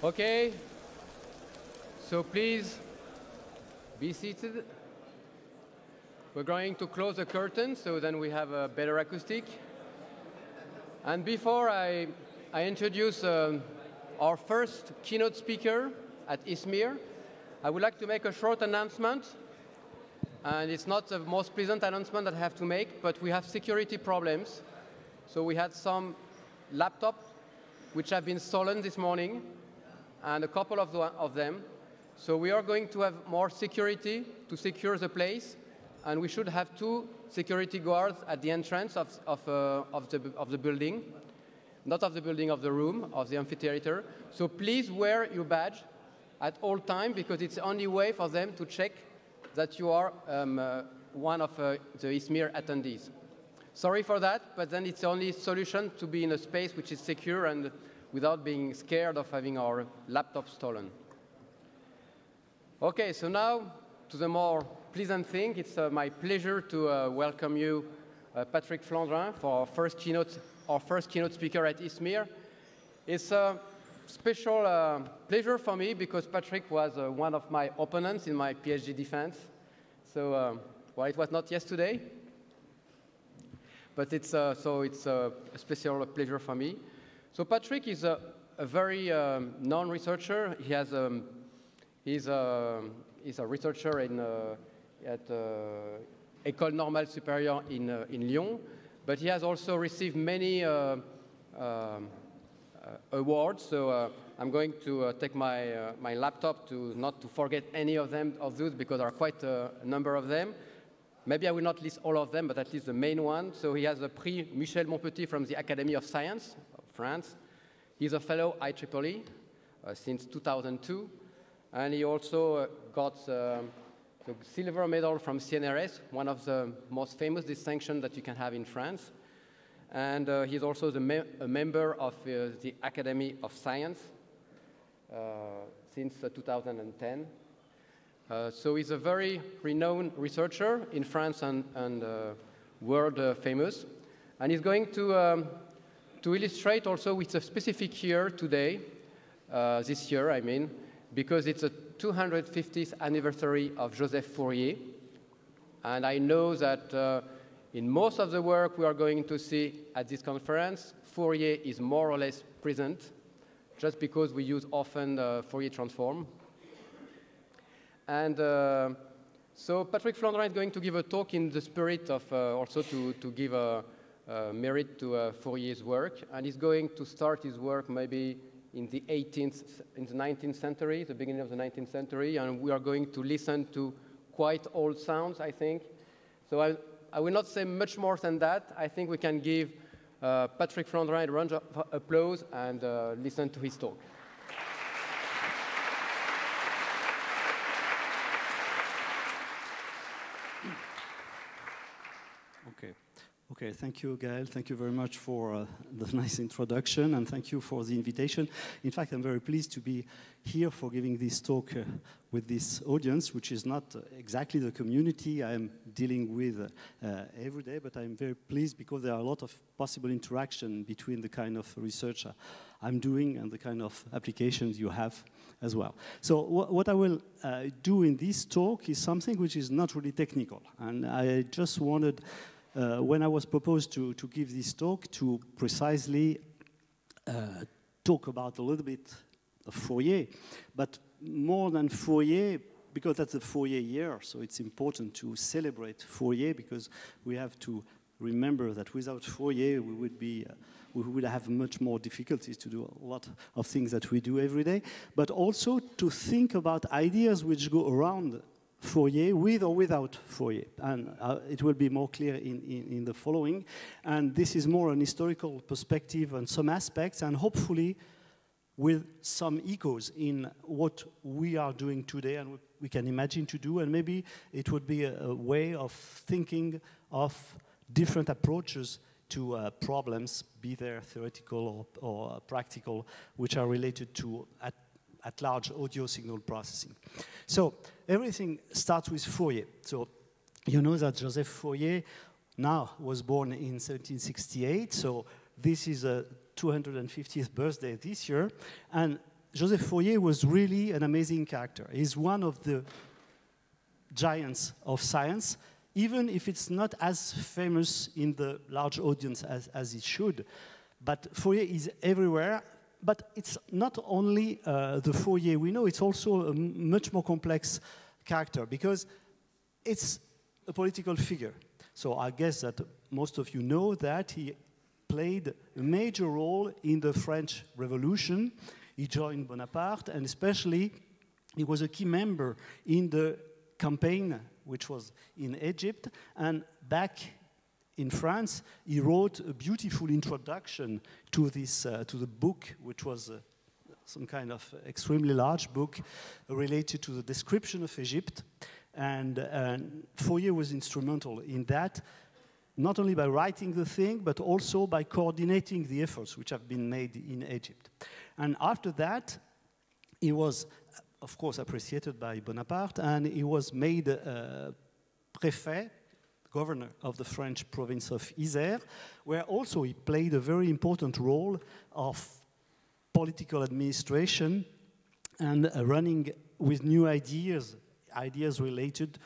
Okay, so please be seated. We're going to close the curtain so then we have a better acoustic. And before I, I introduce um, our first keynote speaker at ISMIR, I would like to make a short announcement. And it's not the most pleasant announcement that I have to make, but we have security problems. So we had some laptops which have been stolen this morning, and a couple of, the, of them. So we are going to have more security to secure the place, and we should have two security guards at the entrance of, of, uh, of, the, of the building, not of the building, of the room, of the amphitheater. So please wear your badge at all time because it's the only way for them to check that you are um, uh, one of uh, the ISMIR attendees. Sorry for that, but then it's the only solution to be in a space which is secure and without being scared of having our laptop stolen. Okay, so now to the more pleasant thing. It's uh, my pleasure to uh, welcome you, uh, Patrick Flandrin, for our first keynote, our first keynote speaker at ISMIR. It's a special uh, pleasure for me because Patrick was uh, one of my opponents in my PhD defense. So, um, well, it was not yesterday, but it's, so it's a special pleasure for me. So Patrick is a, a very um, known researcher. He has, um, he's, a, he's a researcher in, uh, at uh, École Normale Supérieure in, uh, in Lyon, but he has also received many uh, um, awards. So I'm going to take my, my laptop to not to forget any of them of those because there are quite a number of them. Maybe I will not list all of them, but at least the main one. So he has the Prix Michel Montpetit from the Academy of Science France. He's a fellow IEEE uh, since 2002. And he also uh, got uh, the silver medal from CNRS, one of the most famous distinctions that you can have in France. And uh, he's also me a member of the Academy of Science since 2010. Uh, so he's a very renowned researcher in France and, and uh, world uh, famous. And he's going to, um, to illustrate also with a specific year today, uh, this year, I mean, because it's a 250th anniversary of Joseph Fourier. And I know that uh, in most of the work we are going to see at this conference, Fourier is more or less present, just because we use often the Fourier transform. And uh, so Patrick Flandrin is going to give a talk in the spirit of uh, also to, to give a, a merit to uh, Fourier's work. And he's going to start his work maybe in the 18th, in the 19th century, the beginning of the 19th century. And we are going to listen to quite old sounds, I think. So I, I will not say much more than that. I think we can give uh, Patrick Flandrin a round of applause and uh, listen to his talk. Okay, thank you, Gael. Thank you very much for uh, the nice introduction, and thank you for the invitation. In fact, I'm very pleased to be here for giving this talk uh, with this audience, which is not exactly the community I'm dealing with uh, every day, but I'm very pleased because there are a lot of possible interaction between the kind of research uh, I'm doing and the kind of applications you have as well. So wh what I will uh, do in this talk is something which is not really technical, and I just wanted uh, when I was proposed to, to give this talk to precisely uh, talk about a little bit of Fourier, but more than Fourier, because that's the Fourier year, so it's important to celebrate Fourier because we have to remember that without Fourier we would be uh, we would have much more difficulties to do a lot of things that we do every day, but also to think about ideas which go around Fourier, with or without Fourier. And uh, it will be more clear in, in, in, the following. And this is more an historical perspective on some aspects, and hopefully with some echoes in what we are doing today and we can imagine to do. And maybe it would be a, a way of thinking of different approaches to uh, problems, be they theoretical or, or practical, which are related to at at large audio signal processing. So everything starts with Fourier. So you know that Joseph Fourier now was born in 1768, so this is a 250th birthday this year, and Joseph Fourier was really an amazing character. He's one of the giants of science, even if it's not as famous in the large audience as, as it should. But Fourier is everywhere. But it's not only uh, the Fourier we know, it's also a much more complex character because it's a political figure. So I guess that most of you know that he played a major role in the French Revolution. He joined Bonaparte, and especially he was a key member in the campaign which was in Egypt. And back in France, he wrote a beautiful introduction to this uh, to the book, which was uh, some kind of extremely large book related to the description of Egypt. And uh, Fourier was instrumental in that, not only by writing the thing, but also by coordinating the efforts which have been made in Egypt. And after that, he was, of course, appreciated by Bonaparte, and he was made uh, préfet governor of the French province of Isère, where also he played a very important role of political administration and uh, running with new ideas, ideas related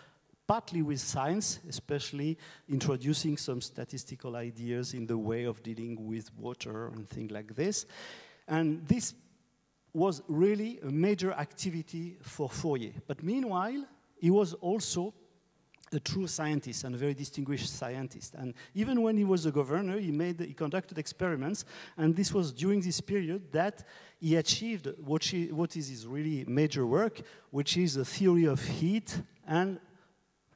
partly with science, especially introducing some statistical ideas in the way of dealing with water and things like this. And this was really a major activity for Fourier. But meanwhile, he was also a true scientist and a very distinguished scientist. And even when he was a governor, he, made, he conducted experiments, and this was during this period that he achieved what, she, what is his really major work, which is a theory of heat, and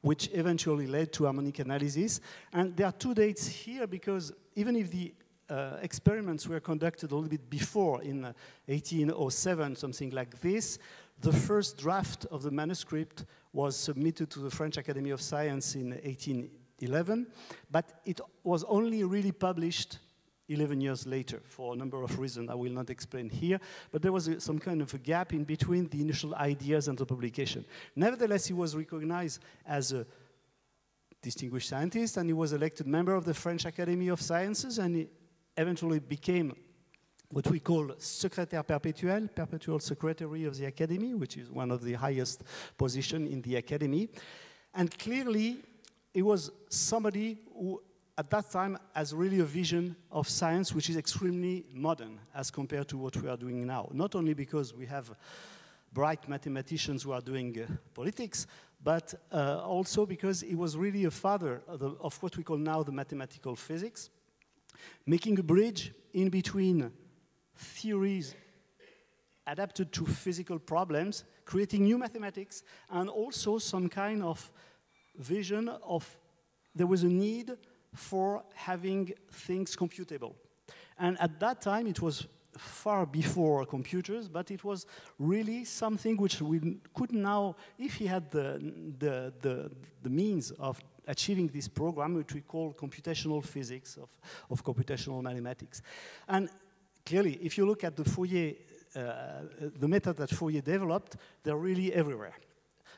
which eventually led to harmonic analysis. And there are two dates here because even if the uh, experiments were conducted a little bit before, in uh, 1807, something like this, the first draft of the manuscript was submitted to the French Academy of Science in 1811, but it was only really published 11 years later for a number of reasons I will not explain here, but there was a, some kind of a gap in between the initial ideas and the publication. Nevertheless, he was recognized as a distinguished scientist and he was elected member of the French Academy of Sciences and he eventually became what we call secrétaire perpétuel, perpetual secretary of the academy, which is one of the highest position in the academy. And clearly, he was somebody who, at that time, has really a vision of science which is extremely modern as compared to what we are doing now. Not only because we have bright mathematicians who are doing uh, politics, but uh, also because he was really a father of, the, of what we call now the mathematical physics, making a bridge in between theories adapted to physical problems, creating new mathematics, and also some kind of vision of there was a need for having things computable. And at that time, it was far before computers, but it was really something which we could now, if he had the, the, the, the means of achieving this program, which we call computational physics, of, of computational mathematics. And clearly, if you look at the Fourier, uh, the method that Fourier developed, they're really everywhere.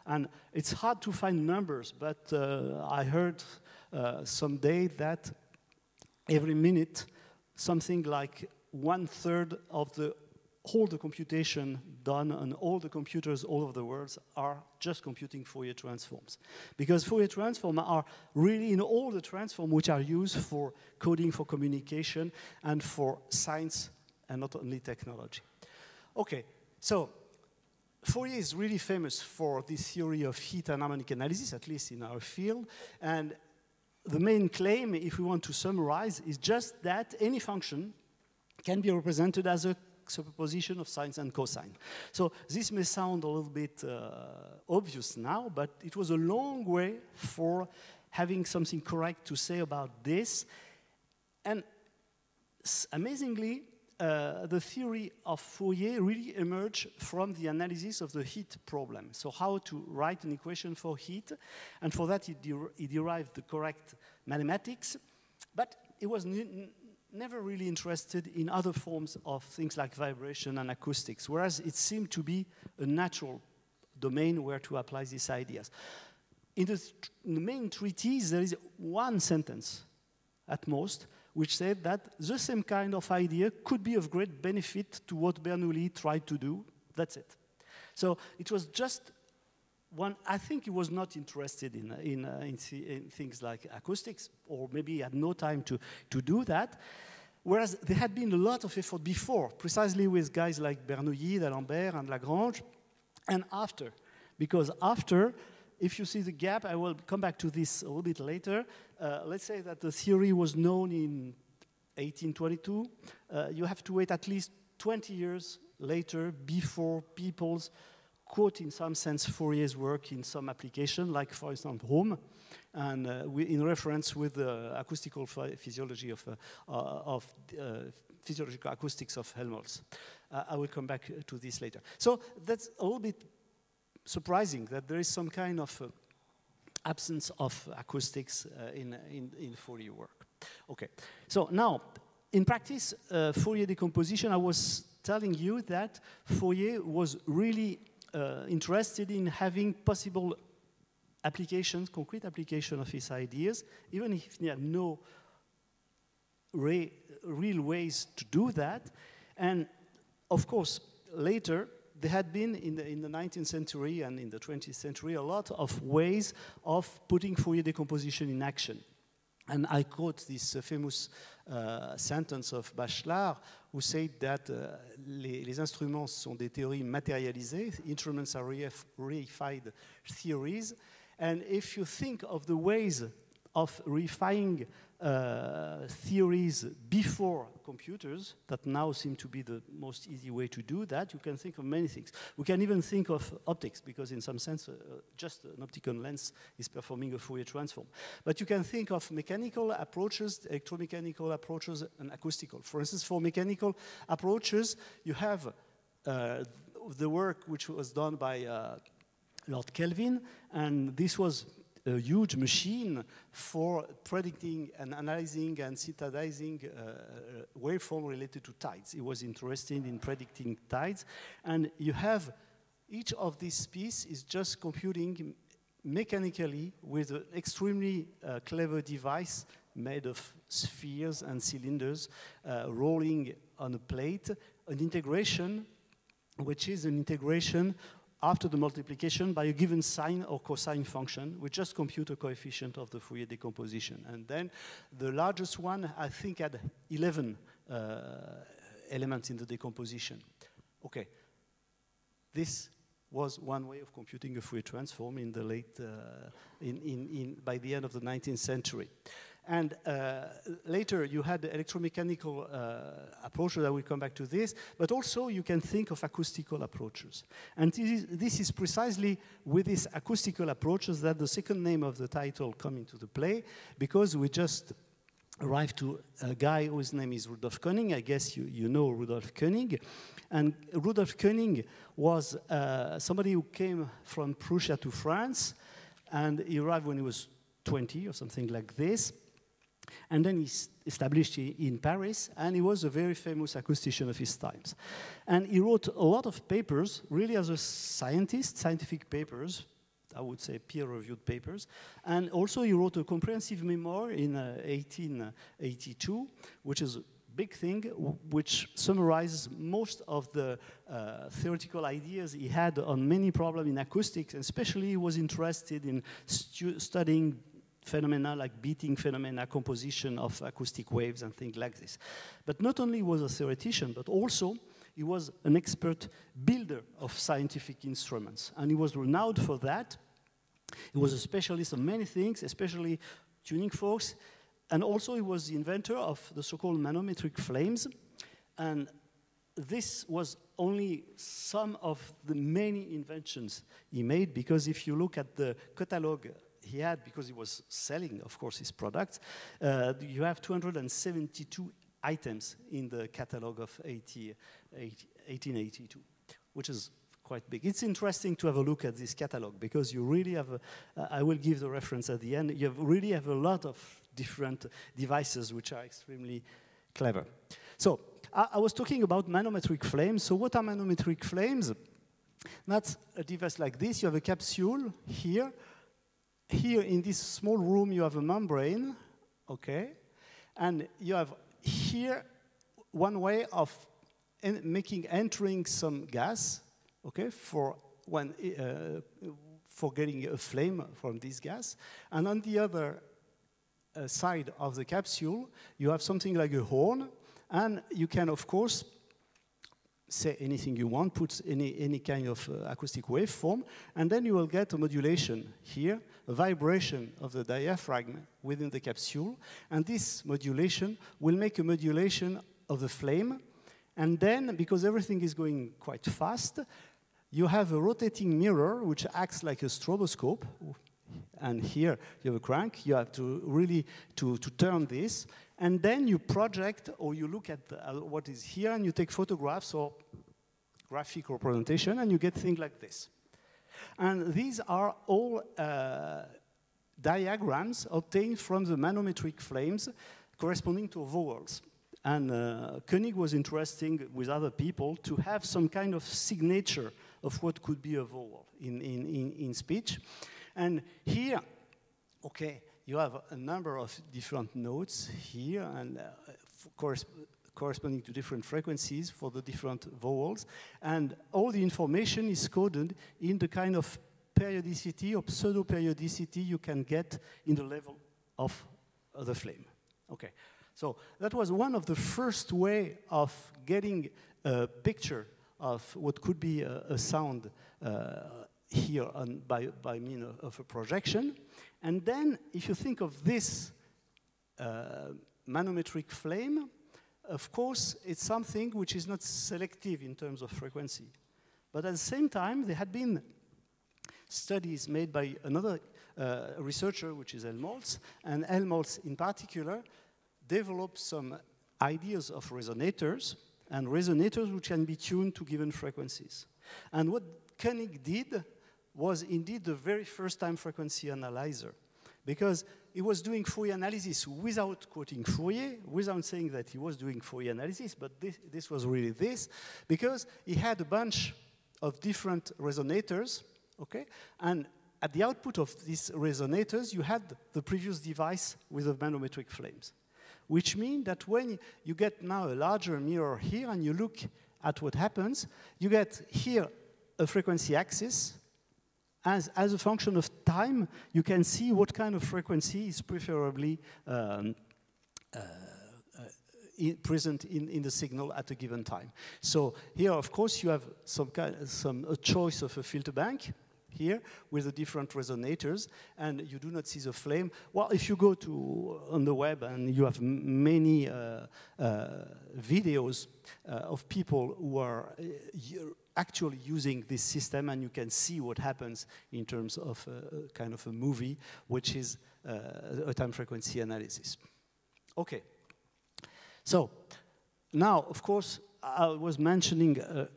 And it's hard to find numbers, but uh, I heard uh, someday that every minute, something like one third of the all the computation done on all the computers all over the world are just computing Fourier transforms. Because Fourier transforms are really in all the transforms which are used for coding, for communication, and for science and not only technology. Okay, so Fourier is really famous for this theory of heat and harmonic analysis, at least in our field. And the main claim, if we want to summarize, is just that any function can be represented as a superposition of sines and cosine. So this may sound a little bit uh, obvious now, but it was a long way for having something correct to say about this. And amazingly, uh, the theory of Fourier really emerged from the analysis of the heat problem. So how to write an equation for heat, and for that he, he derived the correct mathematics, but he was never really interested in other forms of things like vibration and acoustics, whereas it seemed to be a natural domain where to apply these ideas. In the, in the main treatise, there is one sentence at most, which said that the same kind of idea could be of great benefit to what Bernoulli tried to do. That's it. So it was just one, I think he was not interested in, in, uh, in, in, things like acoustics, or maybe he had no time to, to do that. Whereas there had been a lot of effort before, precisely with guys like Bernoulli, D'Alembert, and Lagrange, and after. Because after, if you see the gap, I will come back to this a little bit later. Uh, let's say that the theory was known in 1822. Uh, you have to wait at least 20 years later before people's quote, in some sense, Fourier's work in some application, like, for example, Ohm, and uh, we, in reference with the acoustical physiology of, uh, uh of uh, physiological acoustics of Helmholtz. Uh, I will come back to this later. So that's a little bit surprising that there is some kind of absence of acoustics in, in, in Fourier work. Okay, so now, in practice, Fourier decomposition, I was telling you that Fourier was really uh, interested in having possible applications, concrete application of his ideas, even if he had no real ways to do that. And of course, later, there had been in the, in the 19th century and in the 20th century a lot of ways of putting Fourier decomposition in action. And I quote this uh, famous uh, sentence of Bachelard, who said that uh, les, les, instruments sont des théories matérialisées, instruments are reified theories. And if you think of the ways of refining uh, theories before computers that now seem to be the most easy way to do that. You can think of many things. We can even think of optics because in some sense uh, just an optical lens is performing a Fourier transform. But you can think of mechanical approaches, electromechanical approaches and acoustical. For instance, for mechanical approaches, you have uh, the work which was done by uh, Lord Kelvin, and this was a huge machine for predicting and analyzing and synthesizing uh, waveform related to tides. He was interested in predicting tides. And you have each of these pieces is just computing mechanically with an extremely uh, clever device made of spheres and cylinders uh, rolling on a plate, an integration which is an integration after the multiplication by a given sine or cosine function. We just compute a coefficient of the Fourier decomposition. And then the largest one, I think, had 11 uh, elements in the decomposition. Okay. This was one way of computing a Fourier transform in the late, uh, in, in, in, by the end of the 19th century. And uh, later you had the electromechanical uh, approaches, I will come back to this, but also you can think of acoustical approaches. And this is, this is precisely with these acoustical approaches that the second name of the title come into the play, because we just arrived to a guy whose name is Rudolf Koenig. I guess you, you know Rudolf Koenig. And Rudolf Koenig was uh, somebody who came from Prussia to France, and he arrived when he was 20 or something like this. And then he established in Paris, and he was a very famous acoustician of his times. And he wrote a lot of papers, really as a scientist, scientific papers, I would say peer-reviewed papers. And also he wrote a comprehensive memoir in uh, 1882, which is a big thing, which summarizes most of the uh, theoretical ideas he had on many problems in acoustics, and especially he was interested in stu studying phenomena like beating phenomena, composition of acoustic waves and things like this. But not only was a theoretician, but also he was an expert builder of scientific instruments. And he was renowned for that. He was a specialist of many things, especially tuning forks. And also he was the inventor of the so-called manometric flames. And this was only some of the many inventions he made, because if you look at the catalog he had, because he was selling, of course, his products, uh, you have 272 items in the catalog of 80, 80, 1882, which is quite big. It's interesting to have a look at this catalog because you really have, a, uh, I will give the reference at the end, you have really have a lot of different devices which are extremely clever. So, I, I was talking about manometric flames. So what are manometric flames? That's a device like this. You have a capsule here here in this small room, you have a membrane, okay? And you have here one way of en making entering some gas, okay, for when uh, for getting a flame from this gas. And on the other uh, side of the capsule, you have something like a horn, and you can, of course, say anything you want, put any, any kind of uh, acoustic waveform, and then you will get a modulation here, a vibration of the diaphragm within the capsule, and this modulation will make a modulation of the flame, and then, because everything is going quite fast, you have a rotating mirror which acts like a stroboscope, and here you have a crank, you have to really to, to turn this, and then you project or you look at uh, what is here and you take photographs or graphic representation and you get things like this. And these are all uh, diagrams obtained from the manometric flames corresponding to vowels. And uh, Koenig was interesting with other people to have some kind of signature of what could be a vowel in, in, in, in speech. And here, okay, you have a number of different notes here and uh, corresponding to different frequencies for the different vowels. And all the information is coded in the kind of periodicity or pseudo-periodicity you can get in the level of the flame. Okay, so that was one of the first way of getting a picture of what could be a, a sound uh, here on, by, by means of a projection. And then, if you think of this uh, manometric flame, of course, it's something which is not selective in terms of frequency. But at the same time, there had been studies made by another uh, researcher, which is Helmholtz, and Helmholtz in particular developed some ideas of resonators, and resonators which can be tuned to given frequencies. And what Koenig did was indeed the very first time frequency analyzer because he was doing Fourier analysis without quoting Fourier, without saying that he was doing Fourier analysis, but this, this was really this, because he had a bunch of different resonators, okay? And at the output of these resonators, you had the previous device with the manometric flames, which means that when you get now a larger mirror here and you look at what happens, you get here a frequency axis, as, as a function of time, you can see what kind of frequency is preferably um, uh, uh, in, present in, in the signal at a given time. So here, of course, you have some, kind, some a choice of a filter bank here with the different resonators, and you do not see the flame. Well, if you go to on the web and you have many uh, uh, videos uh, of people who are uh, actually using this system, and you can see what happens in terms of a, kind of a movie, which is uh, a time frequency analysis. Okay. So now, of course, I was mentioning uh,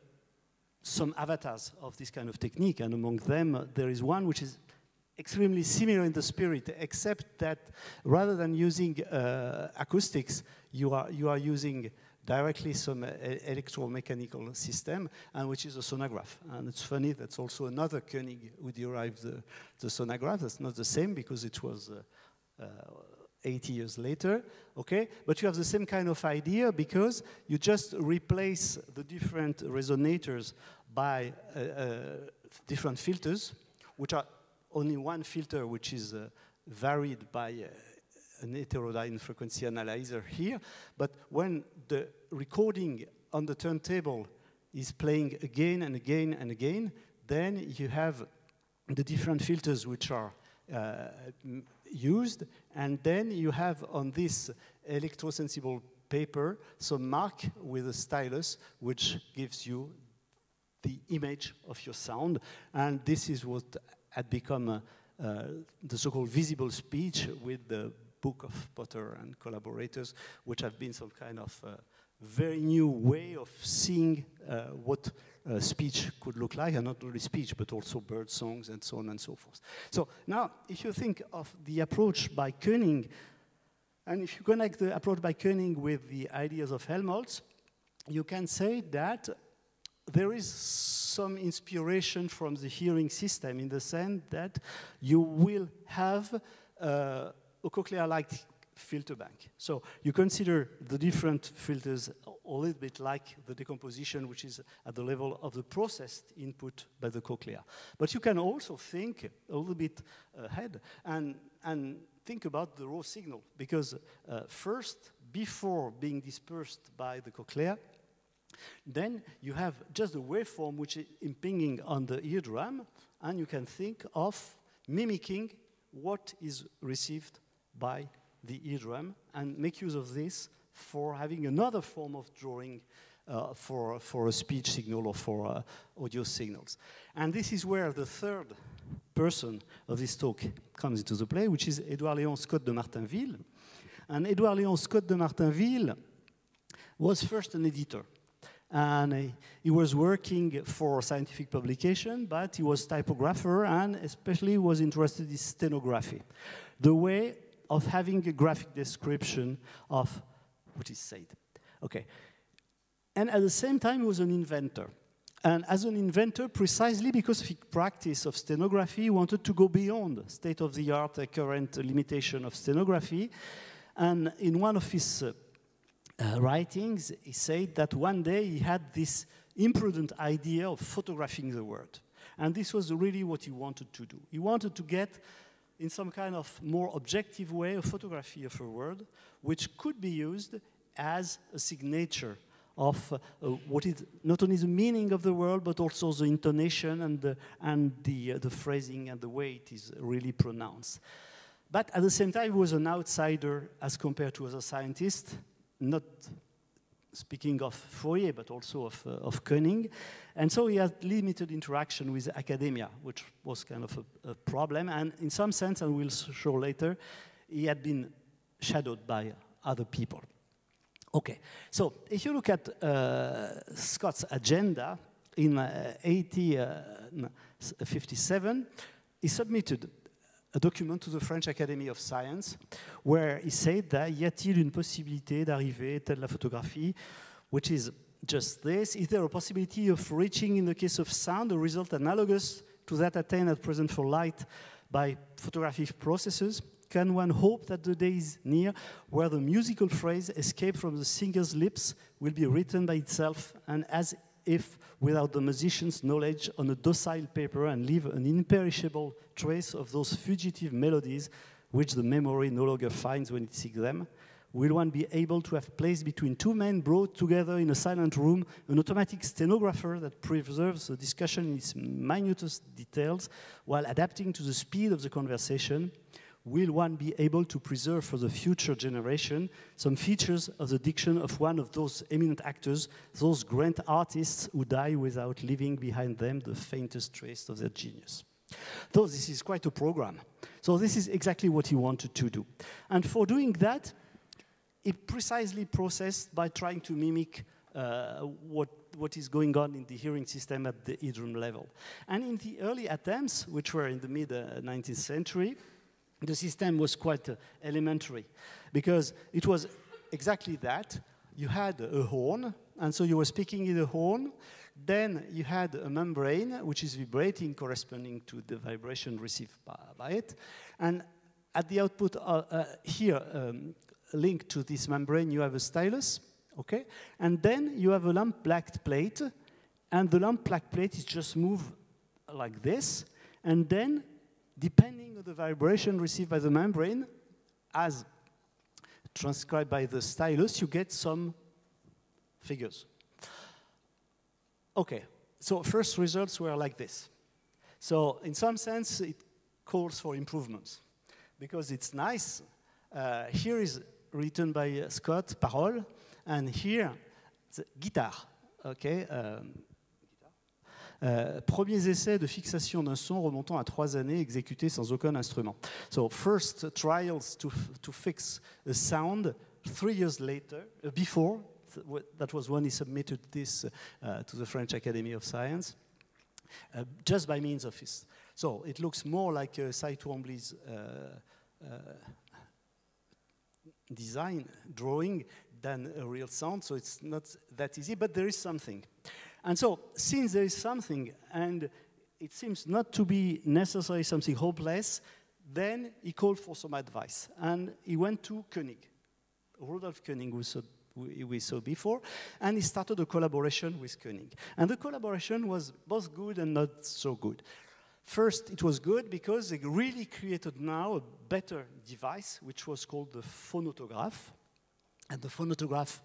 some avatars of this kind of technique, and among them, uh, there is one which is extremely similar in the spirit, except that rather than using uh, acoustics, you are, you are using directly some uh, electromechanical system, and which is a sonograph. And it's funny, that's also another Koenig who derived the, the sonograph. That's not the same because it was uh, uh, 80 years later, okay? But you have the same kind of idea because you just replace the different resonators by uh, uh, different filters, which are only one filter which is uh, varied by an heterodyne frequency analyzer here, but when the recording on the turntable is playing again and again and again, then you have the different filters which are uh, used, and then you have on this electrosensible paper some mark with a stylus which gives you the image of your sound, and this is what had become uh, uh, the so-called visible speech with the book of Potter and collaborators, which have been some kind of uh, very new way of seeing uh, what uh, speech could look like, and not only speech, but also bird songs and so on and so forth. So now, if you think of the approach by Koenig, and if you connect the approach by Koenig with the ideas of Helmholtz, you can say that there is some inspiration from the hearing system in the sense that you will have uh, a cochlear-like filter bank. So you consider the different filters a little bit like the decomposition, which is at the level of the processed input by the cochlea. But you can also think a little bit ahead and, and think about the raw signal, because uh, first, before being dispersed by the cochlea, then you have just a waveform which is impinging on the eardrum, and you can think of mimicking what is received by the eardrum and make use of this for having another form of drawing uh, for, for a speech signal or for uh, audio signals. And this is where the third person of this talk comes into the play, which is Edouard Léon Scott de Martinville. And Edouard Léon Scott de Martinville was first an editor. And he was working for scientific publication, but he was typographer and especially was interested in stenography. The way of having a graphic description of what is said. Okay. And at the same time, he was an inventor. And as an inventor, precisely because of his practice of stenography, he wanted to go beyond state-of-the-art uh, current limitation of stenography. And in one of his uh, uh, writings, he said that one day he had this imprudent idea of photographing the world. And this was really what he wanted to do. He wanted to get in some kind of more objective way a photography of a word, which could be used as a signature of uh, what is not only the meaning of the word, but also the intonation and the, and the, uh, the phrasing and the way it is really pronounced. But at the same time, he was an outsider as compared to other scientists, not speaking of Fourier, but also of, uh, of Koenig. And so he had limited interaction with academia, which was kind of a, a, problem. And in some sense, and we'll show later, he had been shadowed by other people. Okay, so if you look at uh, Scott's agenda in uh, 1857, uh, he submitted a document to the French Academy of Science where he said that y a-t-il une possibilité d'arriver telle la photographie, which is just this. Is there a possibility of reaching, in the case of sound, a result analogous to that attained at present for light by photographic processes? Can one hope that the day is near where the musical phrase escaped from the singer's lips will be written by itself and as if without the musician's knowledge on a docile paper and leave an imperishable trace of those fugitive melodies which the memory no longer finds when it seeks them? Will one be able to have placed between two men brought together in a silent room an automatic stenographer that preserves the discussion in its minutest details while adapting to the speed of the conversation? Will one be able to preserve for the future generation some features of the diction of one of those eminent actors, those great artists who die without leaving behind them the faintest trace of their genius? So this is quite a program. So this is exactly what he wanted to do. And for doing that, he precisely processed by trying to mimic uh, what, what is going on in the hearing system at the eardrum level. And in the early attempts, which were in the mid uh, 19th century, the system was quite uh, elementary because it was exactly that. You had a horn, and so you were speaking in the horn. Then you had a membrane, which is vibrating, corresponding to the vibration received by, by it. And at the output uh, uh, here, um, linked to this membrane, you have a stylus, okay? And then you have a lamp black plate, and the lamp black plate is just moved like this, and then depending on the vibration received by the membrane, as transcribed by the stylus, you get some figures. Okay, so first results were like this. So in some sense, it calls for improvements because it's nice. Uh, here is written by Scott, Parole, and here, the guitar, okay? Um, Euh, premiers essais de fixation d'un son remontant à trois années exécutés sans aucun instrument. So first trials to, to fix a sound three years later, uh, before, that was when he submitted this uh, to the French Academy of Science, uh, just by means of his. So it looks more like uh, Cy Twombly's uh, uh, design, drawing, than a real sound, so it's not that easy, but there is something. And so, since there is something, and it seems not to be necessarily something hopeless, Then he called for some advice, and he went to Koenig, Rudolf Koenig, who we saw before, and he started a collaboration with Koenig. And the collaboration was both good and not so good. First, it was good because they really created now a better device, which was called the phonautograph. And the phonautograph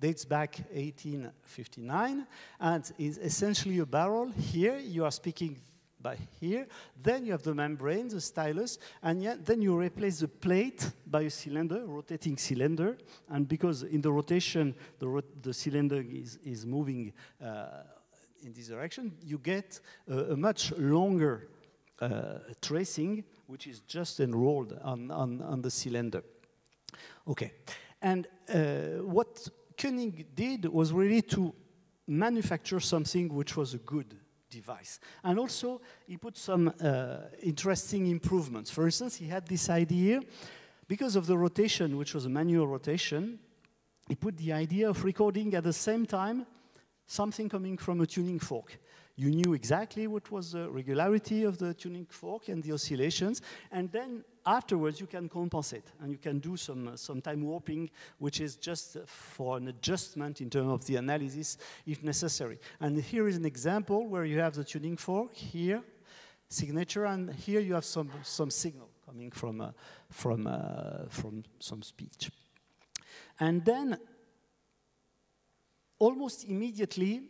dates back 1859 and is essentially a barrel. Here you are speaking by here. Then you have the membrane, the stylus, and yet, then you replace the plate by a cylinder, rotating cylinder. And because in the rotation, the, the cylinder is, is moving uh, in this direction, you get a, a much longer uh, tracing, which is just enrolled on, on, on the cylinder. Okay. And uh, what Koenig did was really to manufacture something which was a good device. And also, he put some uh, interesting improvements. For instance, he had this idea, because of the rotation, which was a manual rotation, he put the idea of recording at the same time something coming from a tuning fork. You knew exactly what was the regularity of the tuning fork and the oscillations, and then afterwards you can compensate and you can do some, uh, some time warping, which is just for an adjustment in terms of the analysis if necessary. And here is an example where you have the tuning fork here, signature, and here you have some, some signal coming from, uh, from, uh, from some speech. And then almost immediately,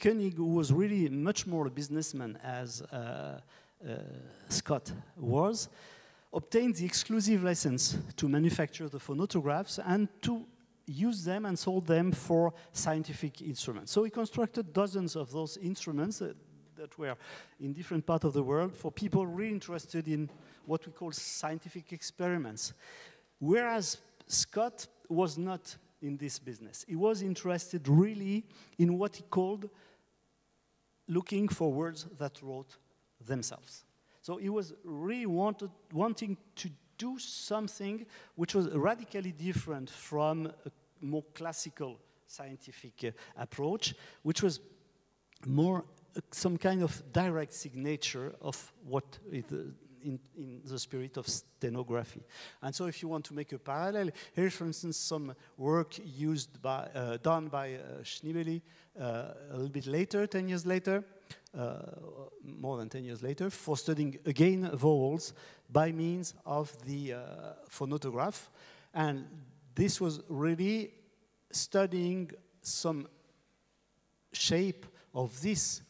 Koenig, who was really much more a businessman as uh, uh, Scott was, obtained the exclusive license to manufacture the phonautographs and to use them and sold them for scientific instruments. So he constructed dozens of those instruments uh, that were in different parts of the world for people really interested in what we call scientific experiments. Whereas Scott was not in this business. He was interested really in what he called looking for words that wrote themselves. So he was really wanted, wanting to do something which was radically different from a more classical scientific uh, approach, which was more uh, some kind of direct signature of what it, uh, in, in, the spirit of stenography. And so if you want to make a parallel, here's for instance some work used by, uh, done by uh, uh, a little bit later, 10 years later, uh, more than 10 years later, for studying again vowels by means of the uh, phonautograph. And this was really studying some shape of these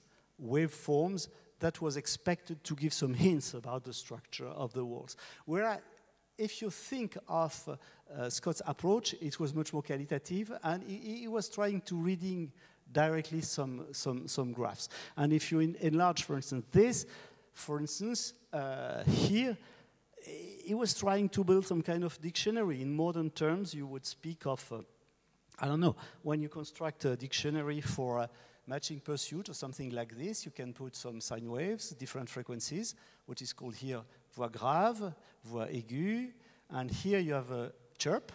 waveforms that was expected to give some hints about the structure of the walls. Whereas if you think of uh, Scott's approach, it was much more qualitative, and he, he was trying to reading directly some, some, some graphs. And if you enlarge, for instance, this, for instance, uh, here, he was trying to build some kind of dictionary. In modern terms, you would speak of, uh, I don't know, when you construct a dictionary for matching pursuit or something like this, you can put some sine waves, different frequencies, what is called here voix grave, voix aiguë, and here you have a chirp,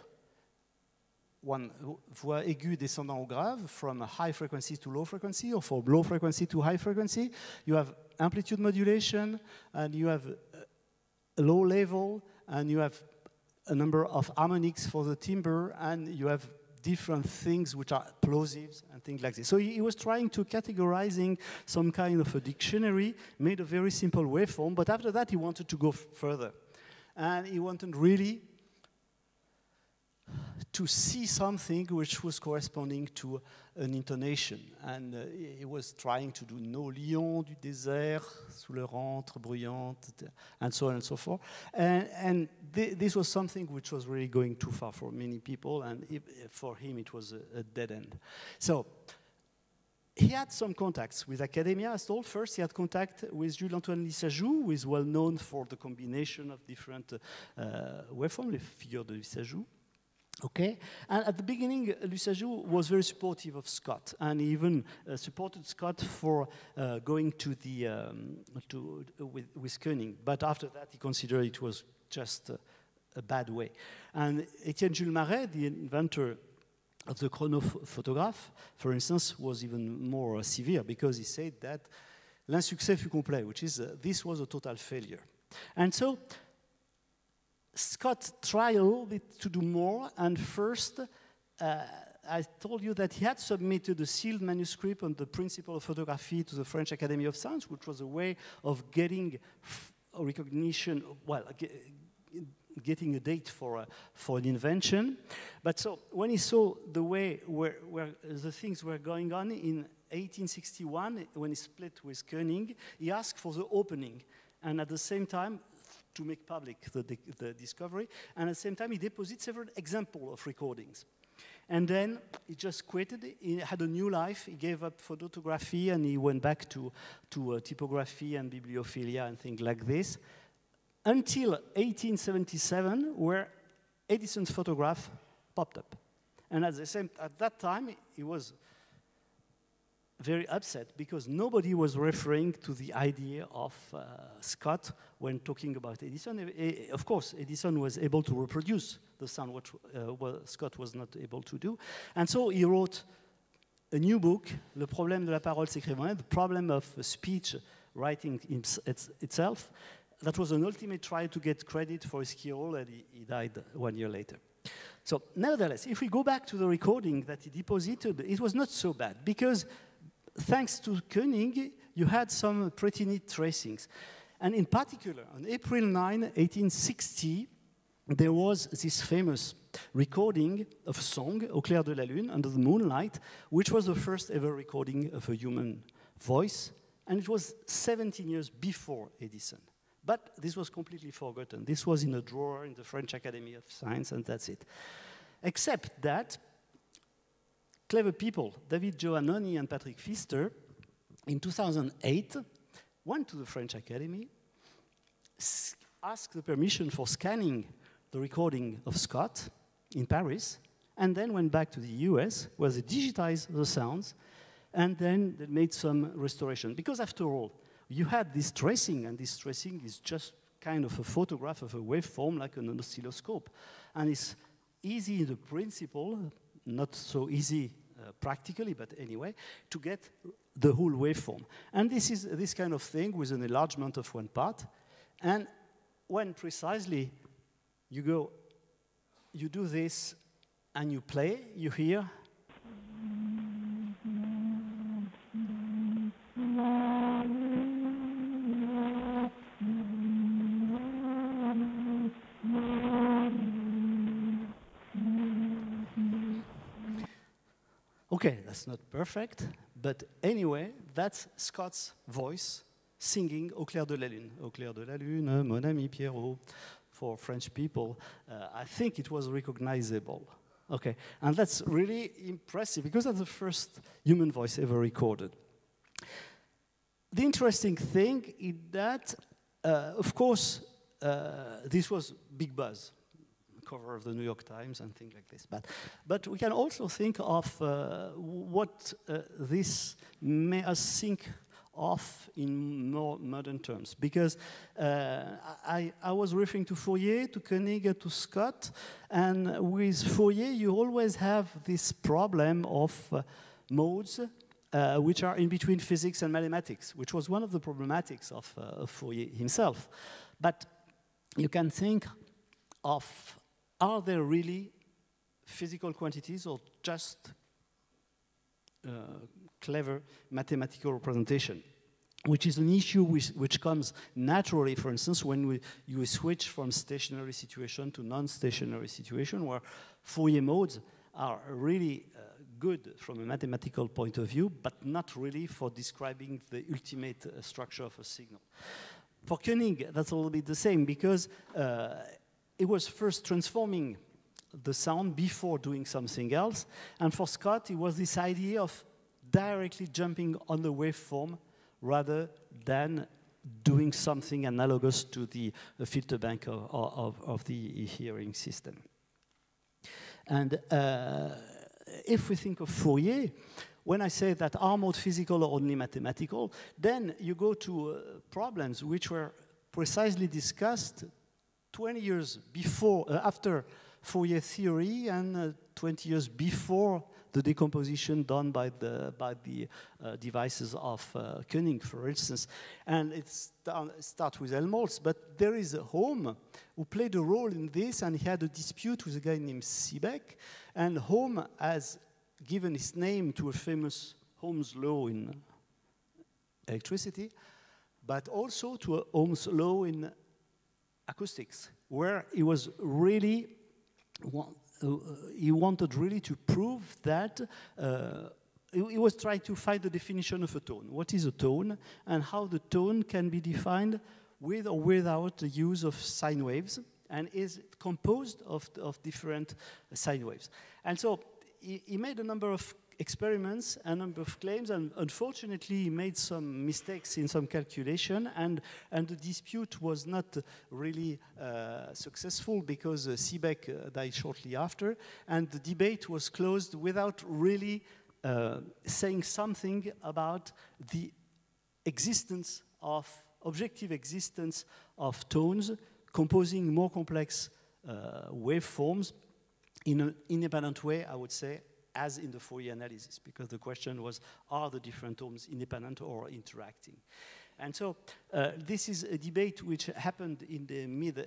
one voix aiguë descendant au grave from high frequency to low frequency or from low frequency to high frequency. You have amplitude modulation and you have a low level and you have a number of harmonics for the timbre and you have different things which are plosives and things like this. So he, was trying to categorizing some kind of a dictionary, made a very simple waveform, but after that he wanted to go further. And he wanted really to see something which was corresponding to an intonation. And uh, he was trying to do Nos lions du désert, sous leur antre bruyante, and so on and so forth. And, and th this was something which was really going too far for many people, and it, for him it was a, a dead end. So, he had some contacts with academia as told. First, he had contact with Jules Antoine Lissajous, who is well known for the combination of different uh, waveforms, les figures de Lissajous. Okay, and at the beginning, Lissajous was very supportive of Scott, and even uh, supported Scott for uh, going to the um, to uh, with, with Koenig. But after that, he considered it was just a bad way. And Etienne Jules Marey, the inventor of the chronophotograph, for instance, was even more severe because he said that l'insuccès fut complet, which is uh, this was a total failure. And so Scott tried a little bit to do more, and first, uh, I told you that he had submitted a sealed manuscript on the principle of photography to the French Academy of Science, which was a way of getting recognition, well, getting a date for, uh, for an invention. But so when he saw the way where, where the things were going on in 1861, when he split with Koenig, he asked for the opening. And at the same time, to make public the, the discovery. And at the same time, he deposited several examples of recordings. And then he just quitted. He had a new life. He gave up photography and he went back to, to uh, typography and bibliophilia and things like this until 1877, where Edison's phonograph popped up. And at the same at that time, he was very upset because nobody was referring to the idea of uh, Scott when talking about Edison. Of course, Edison was able to reproduce the sound, which uh, well, Scott was not able to do. And so he wrote a new book, Le problème de la parole s'écrivant, the problem of speech writing itself. That was an ultimate try to get credit for his key role, and he, he died one year later. So, nevertheless, if we go back to the recording that he deposited, it was not so bad because thanks to Koenig, you had some pretty neat tracings. And in particular, on April 9, 1860, there was this famous recording of a song, Au clair de la lune, under the moonlight, which was the first ever recording of a human voice, and it was 17 years before Edison. But this was completely forgotten. This was in a drawer in the French Academy of Science, and that's it. Except that clever people, David Giovannoni and Patrick Feaster, in 2008, went to the French Academy, asked the permission for scanning the recording of Scott in Paris, and then went back to the US, where they digitized the sounds, and then they made some restoration. Because after all, you had this tracing, and this tracing is just kind of a photograph of a waveform like an oscilloscope. And it's easy in the principle, not so easy Uh, practically, but anyway, to get the whole waveform. And this is this kind of thing with an enlargement of one part. And when precisely you go, you do this and you play, you hear. Okay, that's not perfect, but anyway, that's Scott's voice singing Au clair de la lune. Au clair de la lune, mon ami Pierrot, for French people. Uh, I think it was recognizable. Okay, and that's really impressive because that's the first human voice ever recorded. The interesting thing is that, uh, of course, uh, this was big buzz cover of the New York Times and things like this. But, but we can also think of uh, what uh, this may us think of in more modern terms. Because uh, I, I, was referring to Fourier, to Koenig, to Scott, and with Fourier you always have this problem of uh, modes uh, which are in between physics and mathematics, which was one of the problematics of, uh, of Fourier himself. But you can think of are there really physical quantities or just uh, clever mathematical representation? Which is an issue which, which comes naturally, for instance, when we, you switch from stationary situation to non-stationary situation, where Fourier modes are really uh, good from a mathematical point of view, but not really for describing the ultimate uh, structure of a signal. For Koenig, that's a little bit the same because uh, it was first transforming the sound before doing something else. And for Scott, it was this idea of directly jumping on the waveform rather than doing something analogous to the, filter bank of, of, of, the hearing system. And uh, if we think of Fourier, when I say that are mode physical or only mathematical, then you go to uh, problems which were precisely discussed 20 years before, uh, after Fourier theory and uh, 20 years before the decomposition done by the, by the uh, devices of uh, Koenig, for instance. And it starts with Helmholtz, but there is a Ohm who played a role in this, and he had a dispute with a guy named Seebeck. And Ohm has given his name to a famous Ohm's law in electricity, but also to a Ohm's law in acoustics, where he was really uh, he wanted really to prove that uh, he was trying to find the definition of a tone. What is a tone, and how the tone can be defined with or without the use of sine waves, and is composed of, of different sine waves. And so he, he made a number of experiments, a number of claims, and unfortunately he made some mistakes in some calculation, and, and the dispute was not really uh, successful because uh, uh, died shortly after, and the debate was closed without really uh, saying something about the existence of, objective existence of tones composing more complex uh, waveforms in an independent way, I would say, as in the Fourier analysis, because the question was, are the different terms independent or interacting? And so uh, this is a debate which happened in the mid uh,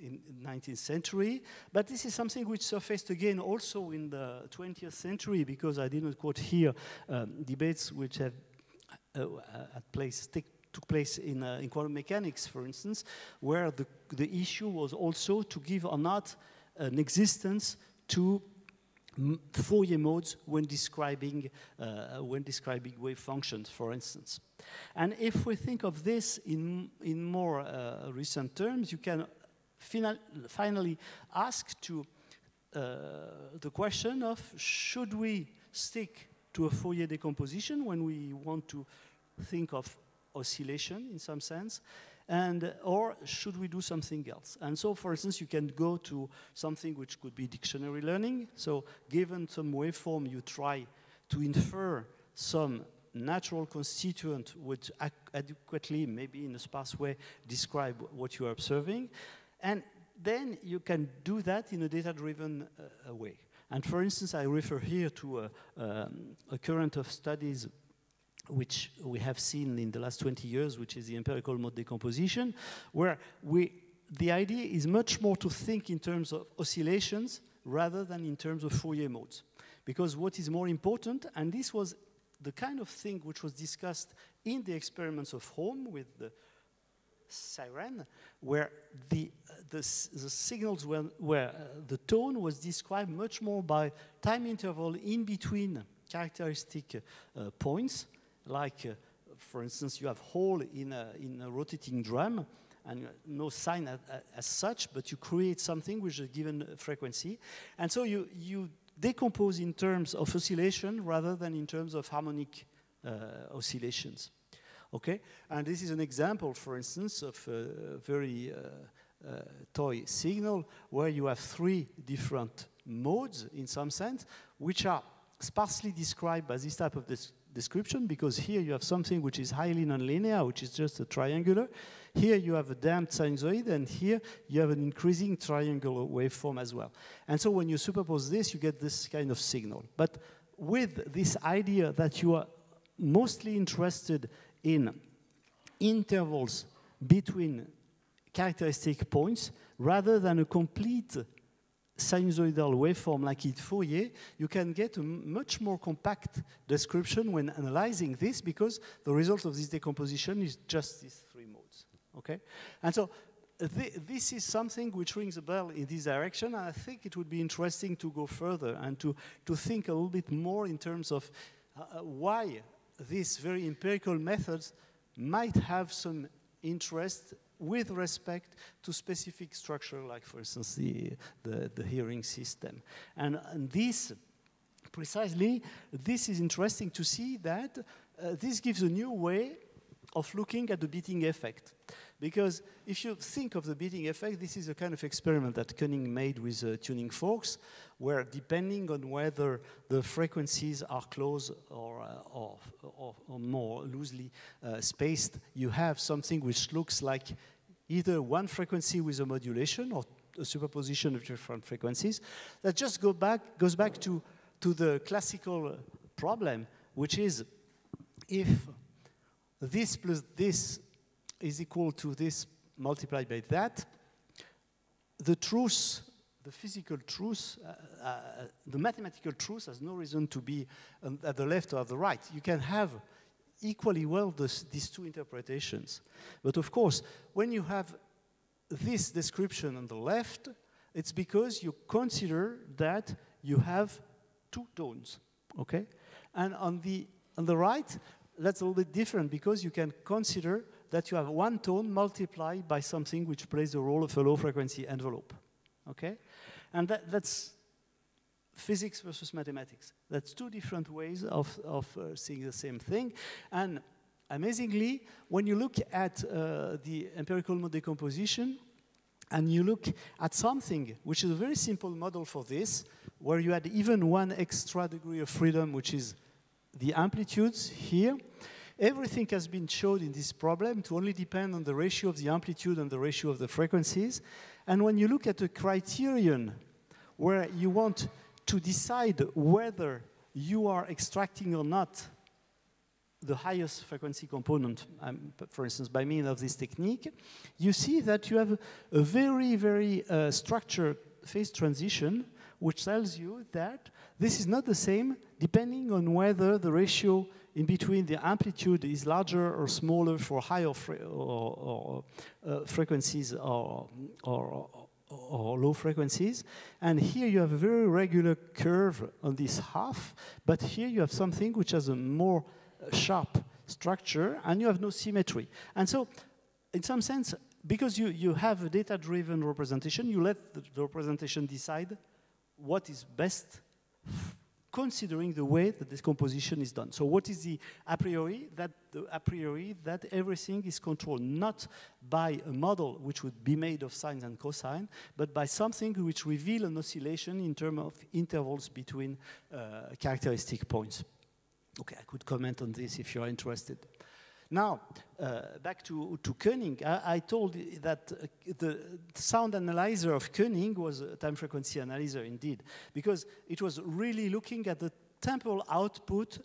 in 19th century, but this is something which surfaced again also in the 20th century, because I didn't quote here um, debates which have uh, at place took place in, uh, in quantum mechanics, for instance, where the, the issue was also to give or not an existence to Fourier modes when describing, uh, when describing wave functions, for instance. And if we think of this in, in more uh, recent terms, you can final, finally ask to uh, the question of should we stick to a Fourier decomposition when we want to think of oscillation in some sense? And or should we do something else? And so, for instance, you can go to something which could be dictionary learning. So, given some waveform, you try to infer some natural constituent which adequately, maybe in a sparse way, describe what you are observing. And then you can do that in a data-driven uh, way. And for instance, I refer here to a, um, a current of studies which we have seen in the last 20 years, which is the empirical mode decomposition, where we, the idea is much more to think in terms of oscillations rather than in terms of Fourier modes. Because what is more important, and this was the kind of thing which was discussed in the experiments of Ohm with the siren, where the, uh, the, the, signals were, where uh, the tone was described much more by time interval in between characteristic uh, points like, uh, for instance, you have hole in a, in a rotating drum, and no sign as, as, such, but you create something with a given frequency. And so you, you decompose in terms of oscillation rather than in terms of harmonic uh, oscillations. Okay? And this is an example, for instance, of a very uh, uh, toy signal where you have three different modes, in some sense, which are sparsely described by this type of description because here you have something which is highly nonlinear, which is just a triangular. Here you have a damped sinusoid, and here you have an increasing triangular waveform as well. And so when you superpose this, you get this kind of signal. But with this idea that you are mostly interested in intervals between characteristic points rather than a complete sinusoidal waveform like in Fourier, you can get a much more compact description when analyzing this because the result of this decomposition is just these three modes. Okay? And so th this is something which rings a bell in this direction, and I think it would be interesting to go further and to, to think a little bit more in terms of uh, uh why these very empirical methods might have some interest with respect to specific structure, like for instance the, the, the hearing system. And, and, this, precisely, this is interesting to see that uh, this gives a new way of looking at the beating effect. Because if you think of the beating effect, this is a kind of experiment that Koenig made with uh, tuning forks, where depending on whether the frequencies are close or, uh, or, or, or, more loosely uh, spaced, you have something which looks like either one frequency with a modulation or a superposition of different frequencies. That just go back, goes back to to the classical problem, which is if this plus this is equal to this multiplied by that, the truth, the physical truth, uh, uh, the mathematical truth has no reason to be um, at the left or at the right. You can have equally well this, these two interpretations. But of course, when you have this description on the left, it's because you consider that you have two tones, okay? And on the, on the right, that's a little bit different because you can consider that you have one tone multiplied by something which plays the role of a low frequency envelope. Okay? And that, that's physics versus mathematics. That's two different ways of, of uh, seeing the same thing. And amazingly, when you look at uh, the empirical mode decomposition, and you look at something which is a very simple model for this, where you had even one extra degree of freedom, which is the amplitudes here, everything has been showed in this problem to only depend on the ratio of the amplitude and the ratio of the frequencies. And when you look at the criterion where you want to decide whether you are extracting or not the highest frequency component, um, for instance, by means of this technique, you see that you have a very, very uh, structured phase transition, which tells you that this is not the same depending on whether the ratio in between the amplitude is larger or smaller for higher fre or, or uh, frequencies or, or, or, low frequencies. And here you have a very regular curve on this half, but here you have something which has a more uh, sharp structure and you have no symmetry. And so, in some sense, because you, you have a data-driven representation, you let the representation decide what is best considering the way that this composition is done. So what is the a priori? That the a priori that everything is controlled not by a model which would be made of sine and cosine, but by something which reveal an oscillation in terms of intervals between uh, characteristic points. Okay, I could comment on this if you're interested. Now, uh, back to, to Koenig, I, I told that uh, the sound analyzer of Koenig was a time frequency analyzer indeed, because it was really looking at the temporal output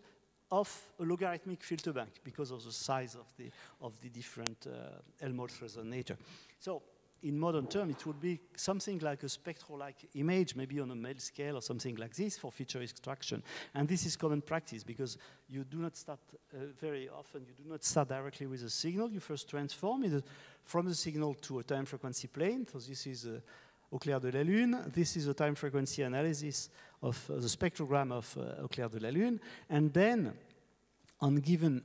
of a logarithmic filter bank because of the size of the, of the different uh, Helmholtz resonator. So in modern terms, it would be something like a spectral-like image, maybe on a Mel scale or something like this for feature extraction. And this is common practice because you do not start uh, very often, you do not start directly with a signal. You first transform it from the signal to a time frequency plane. So this is uh, au clair de la Lune. This is a time frequency analysis of uh, the spectrogram of uh, au clair de la Lune. And then on given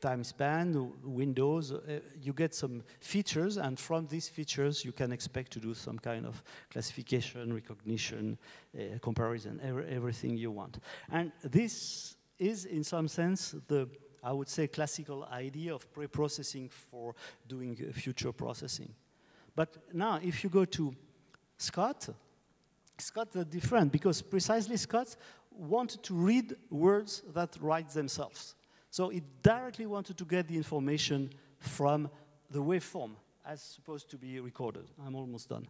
time span, windows, uh, you get some features, and from these features, you can expect to do some kind of classification, recognition, uh, comparison, everything you want. And this is, in some sense, the I would say classical idea of pre-processing for doing uh, future processing. But now, if you go to Scott, Scott is different because precisely Scott wanted to read words that write themselves. So it directly wanted to get the information from the waveform as supposed to be recorded. I'm almost done.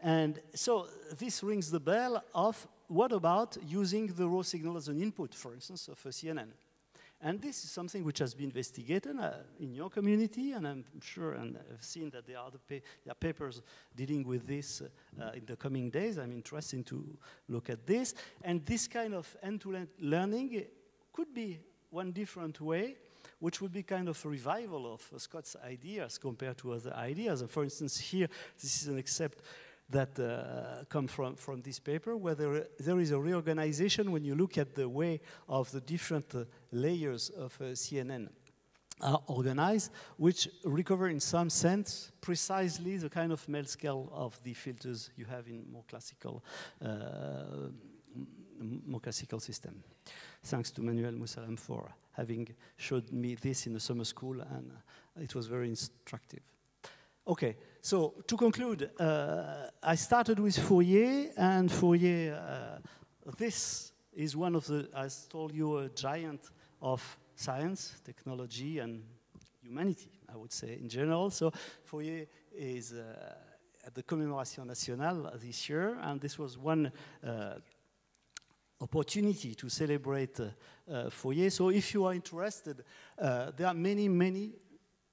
And so this rings the bell of what about using the raw signal as an input, for instance, of a CNN. And this is something which has been investigated uh, in your community, and I'm sure, and I've seen that there are, the pa there are papers dealing with this uh, in the coming days. I'm interested to look at this. And this kind of end-to-end -end learning could be one different way, which would be kind of a revival of uh, Scott's ideas compared to other ideas. And for instance, here, this is an except that uh, come from, from this paper, where there, there is a reorganization when you look at the way of the different uh, layers of uh, CNN are organized, which recover in some sense precisely the kind of Mel scale of the filters you have in more classical, uh, more classical system thanks to Manuel Moussallam for having showed me this in the summer school, and it was very instructive. Okay, so to conclude, uh, I started with Fourier, and Fourier, uh, this is one of the, I told you, a giant of science, technology, and humanity, I would say, in general. So Fourier is uh, at the Commémoration Nationale this year, and this was one uh, opportunity to celebrate uh, Fourier. So if you are interested, uh, there are many, many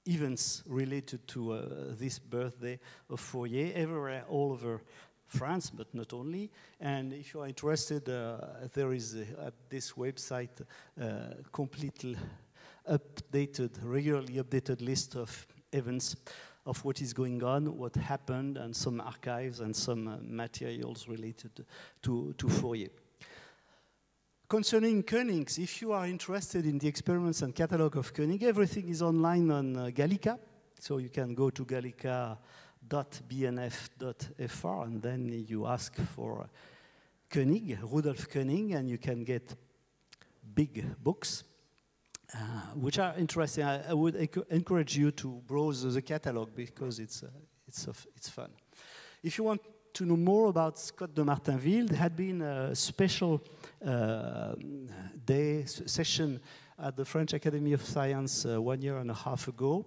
events related to uh, this birthday of Fourier everywhere, all over France, but not only. And if you are interested, uh, there is uh, at this website uh, completely updated, regularly updated list of events of what is going on, what happened, and some archives and some materials related to, to Fourier. Concerning Koenigs, if you are interested in the experiments and catalog of Koenig, everything is online on uh, Gallica. So you can go to gallica.bnf.fr and then you ask for Koenig, Rudolf Koenig, and you can get big books, uh, which are interesting. I, I would encourage you to browse the catalog because it's, uh, it's, it's fun. If you want to know more about Scott de Martinville, there had been a special uh, day session at the French Academy of Science uh, one year and a half ago.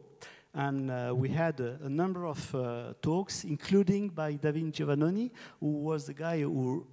And uh, we had a, a number of uh, talks, including by David Giovannoni, who was the guy who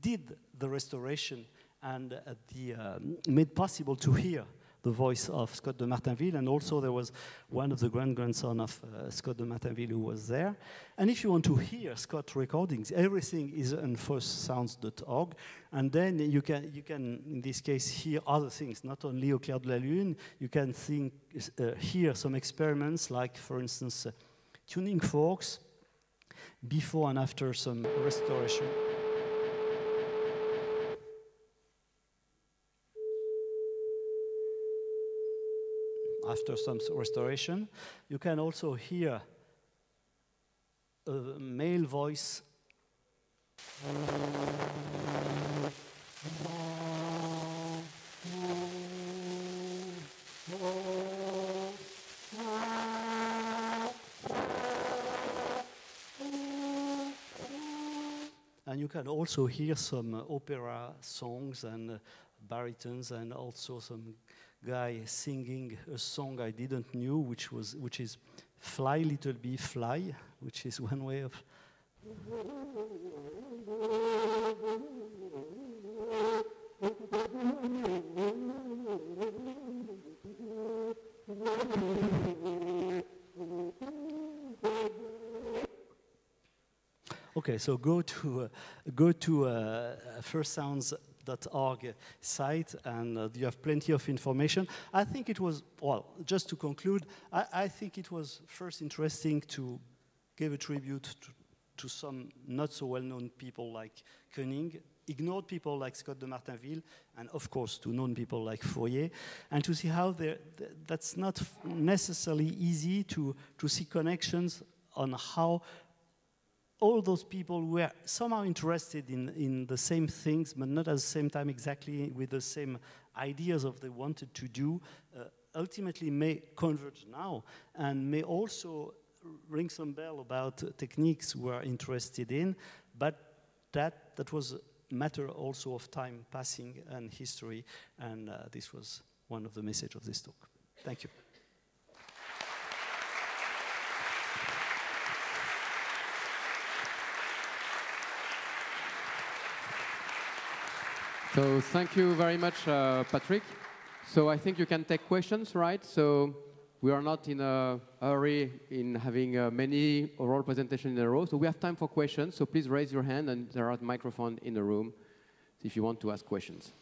did the restoration and uh, the, um, made possible to hear the voice of Scott de Martinville, and also there was one of the grand-grandson of uh, Scott de Martinville who was there. And if you want to hear Scott recordings, everything is on firstsounds.org, and then you can, you can, in this case, hear other things, not only Au clair de la lune, you can think, uh, hear some experiments, like, for instance, uh, tuning forks, before and after some restoration. After some restoration. You can also hear a male voice. And you can also hear some uh, opera songs and baritones and also some guy singing a song I didn't knew, which was which is "Fly Little Bee Fly," which is one way of. Okay, so go to uh, go to uh, First Sounds .org site, and uh, you have plenty of information. I think it was, well, just to conclude, I, I think it was first interesting to give a tribute to, to some not so well-known people like Koenig, ignored people like Scott de Martinville, and of course to known people like Fourier, and to see how that's not necessarily easy to, to see connections on how all those people were somehow interested in, in the same things, but not at the same time exactly with the same ideas of they wanted to do, uh, ultimately may converge now and may also ring some bell about techniques we're interested in, but that, that was a matter also of time passing and history, and uh, this was one of the message of this talk. Thank you. So thank you very much, uh, Patrick. So I think you can take questions, right? So we are not in a hurry in having uh, many oral presentations in a row. So we have time for questions. So please raise your hand, and there are microphones in the room if you want to ask questions.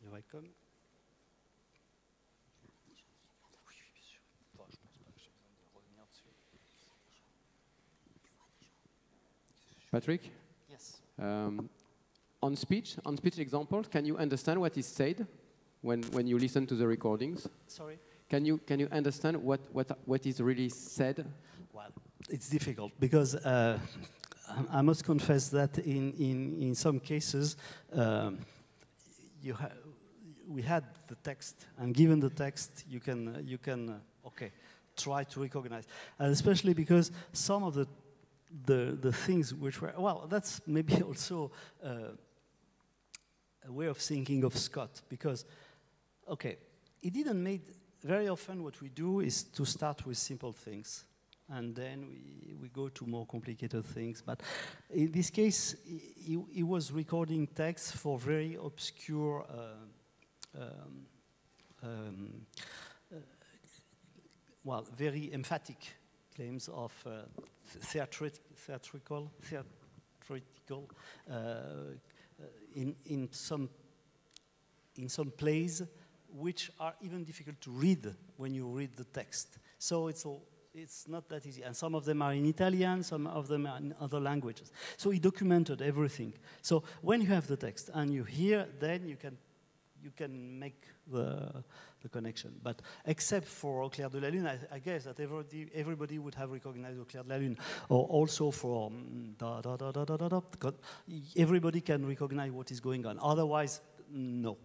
You're welcome. Patrick? Yes. Um, on speech, on speech examples, can you understand what is said when, when you listen to the recordings? Sorry? Can you, can you understand what, what, what is really said? Well, it's difficult because uh, I must confess that in, in, in some cases, um, you ha we had the text, and given the text, you can, uh, you can uh, okay, try to recognize. And especially because some of the the, the things which were, well, that's maybe also uh, a way of thinking of Scott, because, okay, he didn't make, very often what we do is to start with simple things. and then we, we go to more complicated things. But in this case, he, he was recording texts for very obscure, uh, um, um, uh, well, very emphatic claims of uh, theatrical, theatrical uh, in, in, some, in some plays which are even difficult to read when you read the text. So it's all it's not that easy. And some of them are in Italian, some of them are in other languages. So he documented everything. So when you have the text and you hear, then you can, you can make the, the connection. But except for Clair de la Lune, I, I guess that everybody, everybody would have recognized Clair de la Lune. Or also for um, da, da, da, da, da, da, da, everybody can recognize what is going on. Otherwise, no.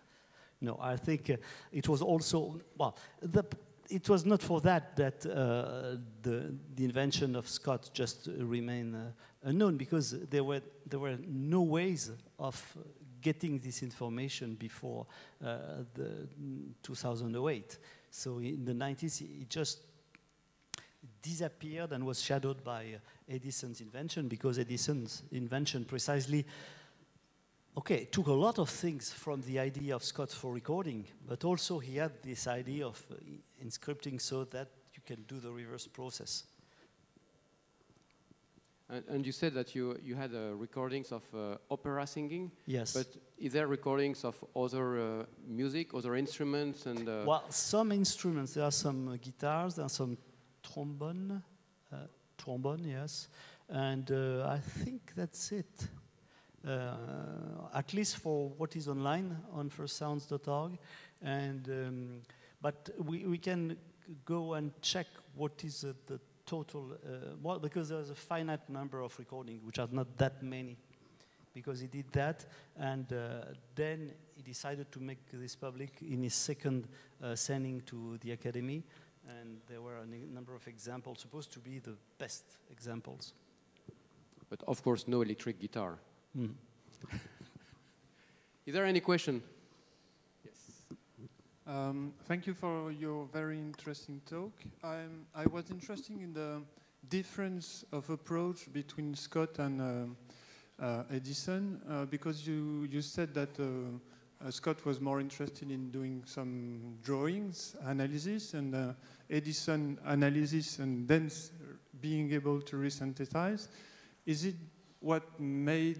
no, I think uh, it was also, well, the, it was not for that that uh, the, the invention of Scott just remained uh, unknown because there were, there were no ways of getting this information before uh, the 2008. So in the 90s, it just disappeared and was shadowed by Edison's invention because Edison's invention precisely okay, took a lot of things from the idea of Scott for recording, but also he had this idea of uh, inscripting so that you can do the reverse process. And, and you said that you, you had uh, recordings of uh, opera singing. Yes. But is there recordings of other uh, music, other instruments? and? Uh, well, some instruments. There are some uh, guitars, there are some trombone, trombone, yes. And I think that's it. Uh, at least for what is online on firstsounds.org. And um, but we, we can go and check what is uh, the total. Uh, well, because there's a finite number of recordings, which are not that many. Because he did that, and uh, then he decided to make this public in his second uh, sending to the academy, and there were a number of examples, supposed to be the best examples. But of course, no electric guitar. Mm. Is there any question? Um, thank you for your very interesting talk. I'm, I was interested in the difference of approach between Scott and uh, uh, Edison uh, because you, you said that uh, uh, Scott was more interested in doing some drawings, analysis, and Edison analysis and then being able to resynthesize. Is it what made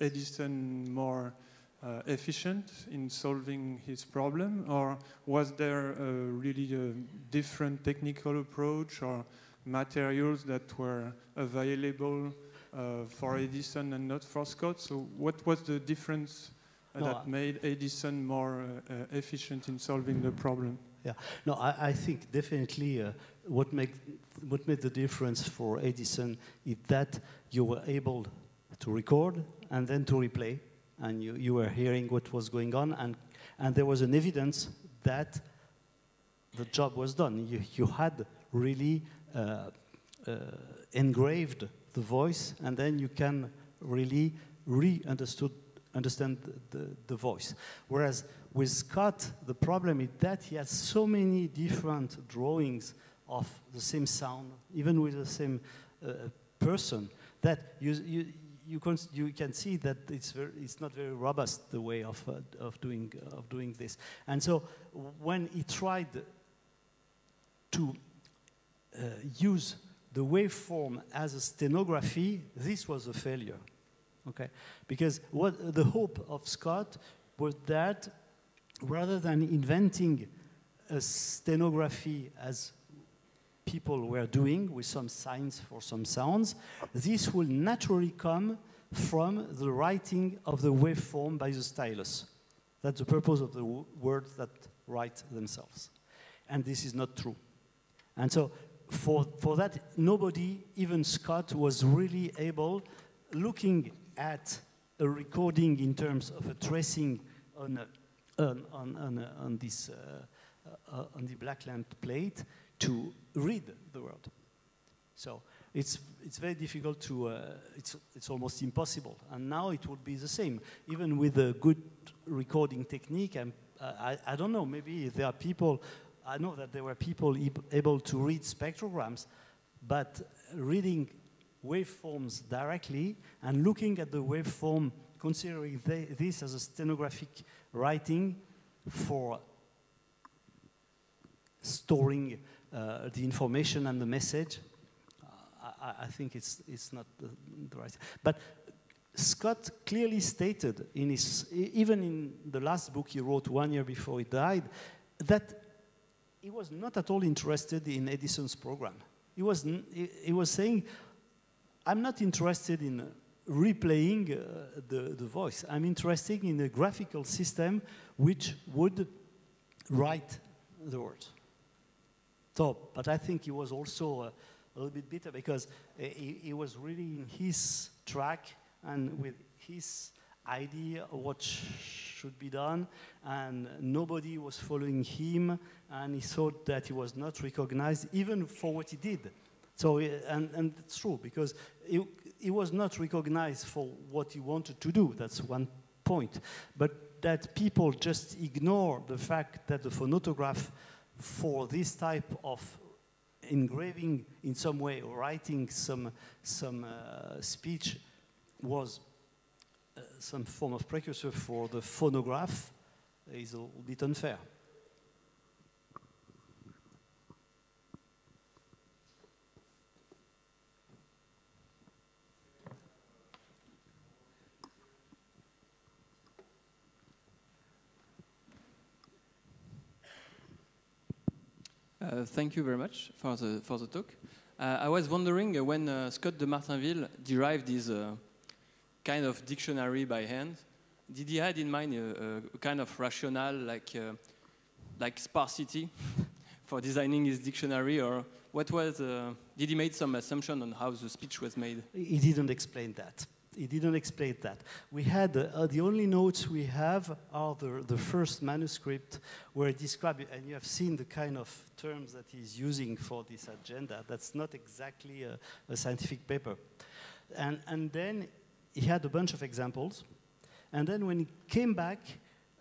Edison more uh, efficient in solving his problem, or was there a really a different technical approach or materials that were available uh, for Edison and not for Scott? So, what was the difference no, that made Edison more uh, uh, efficient in solving the problem? Yeah, no, I, I think definitely uh, what, make, what made the difference for Edison is that you were able to record and then to replay, and you, you were hearing what was going on, and, and there was an evidence that the job was done. You, you had really uh, uh, engraved the voice, and then you can really re-understood understand the, the, voice. Whereas with Scott, the problem is that he has so many different drawings of the same sound, even with the same uh, person, that you, you, you, can, you can see that it's, very, it's not very robust, the way of, uh, of, doing, of doing this. And so when he tried to uh, use the waveform as a stenography, this was a failure. Okay? Because what the hope of Scott was that rather than inventing a stenography as people were doing with some signs for some sounds, this will naturally come from the writing of the waveform by the stylus. That's the purpose of the words that write themselves. And this is not true. And so for, for that, nobody, even Scott, was really able, looking at a recording in terms of a tracing on, a, on, on, on, on this, uh, uh, on the black lamp plate, to read the world. So it's, it's very difficult to, uh, it's, it's almost impossible. And now it would be the same. Even with a good recording technique, and uh, I, I don't know, maybe there are people I know that there were people able to read spectrograms, but reading waveforms directly and looking at the waveform, considering this as a stenographic writing for storing uh, the information and the message, uh, I, I, think it's, it's not the, the right. But Scott clearly stated in his, even in the last book he wrote one year before he died, that he was not at all interested in Edison's program. He was, he was saying, I'm not interested in replaying uh, the, the voice. I'm interested in a graphical system which would write the words. So, but I think he was also a, little bit bitter because eh, he, he was really in his track and with his idea of what sh should be done, and nobody was following him, and he thought that he was not recognized even for what he did. So, eh, and, and it's true, because he, he was not recognized for what he wanted to do, that's one point. But that people just ignore the fact that the phonautograph for this type of engraving in some way writing some, some uh, speech was uh, some form of precursor for the phonograph is a little bit unfair. Thank you very much for the, for the talk. Uh, I was wondering when uh, Scott de Martinville derived his uh, kind of dictionary by hand, did he had in mind a, a kind of rationale like, like sparsity for designing his dictionary, or what was, did he make some assumption on how the speech was made? He didn't explain that he didn't explain that. We had, uh, the only notes we have are the, the first manuscript where he described, and you have seen the kind of terms that he's using for this agenda. That's not exactly a, a scientific paper. And, and then he had a bunch of examples. And then when he came back,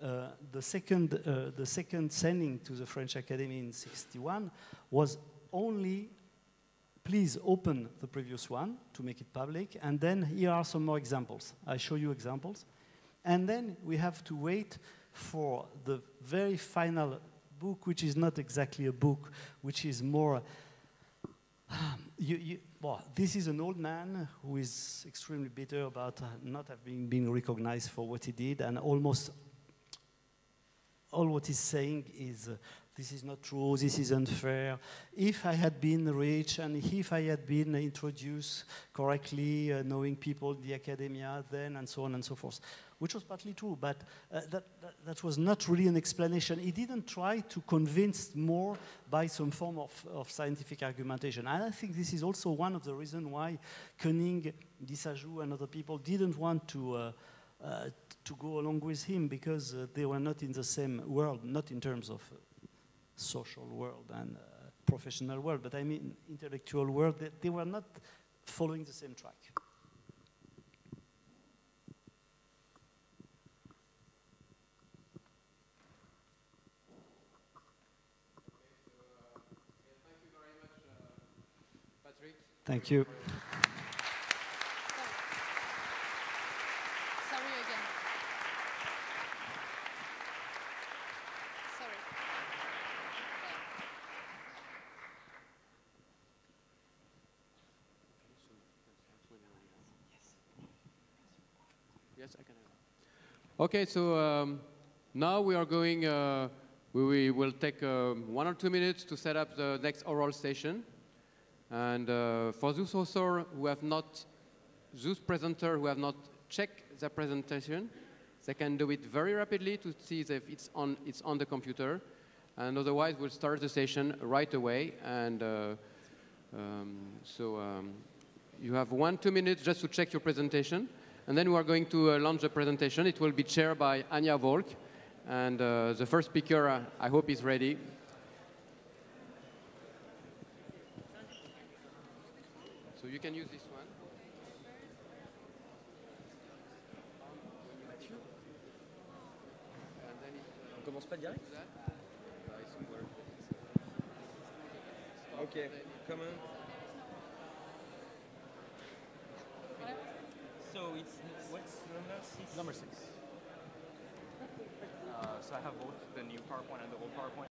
uh, the, second, uh, the second sending to the French Academy in 61 was only please open the previous one to make it public, and then here are some more examples. I show you examples. And then we have to wait for the very final book, which is not exactly a book, which is more. you, you, well, this is an old man who is extremely bitter about uh, not having been recognized for what he did, and almost all what he's saying is uh, this is not true, this is unfair. If I had been rich and if I had been introduced correctly, uh, knowing people the academia then, and so on and so forth, which was partly true, but uh, that, that, that, was not really an explanation. He didn't try to convince more by some form of, of scientific argumentation. And I think this is also one of the reasons why Koenig, Lissajous, and other people didn't want to. Uh, uh, to go along with him because uh, they were not in the same world, not in terms of social world and uh, professional world, but I mean intellectual world, they, they were not following the same track. Thank you. Okay, so um, now we are going, uh, we, we, will take uh, one or two minutes to set up the next oral session. And uh, for those also who have not, those presenters who have not checked the presentation, they can do it very rapidly to see if it's on, it's on the computer. And otherwise, we'll start the session right away. And uh, um, so um, you have one, two minutes just to check your presentation. And then we are going to uh, launch the presentation. It will be chaired by Anja Volk. And uh, the first speaker, uh, I hope, is ready. So you can use this one. So it's number six? Uh, so I have both the new PowerPoint and the old PowerPoint.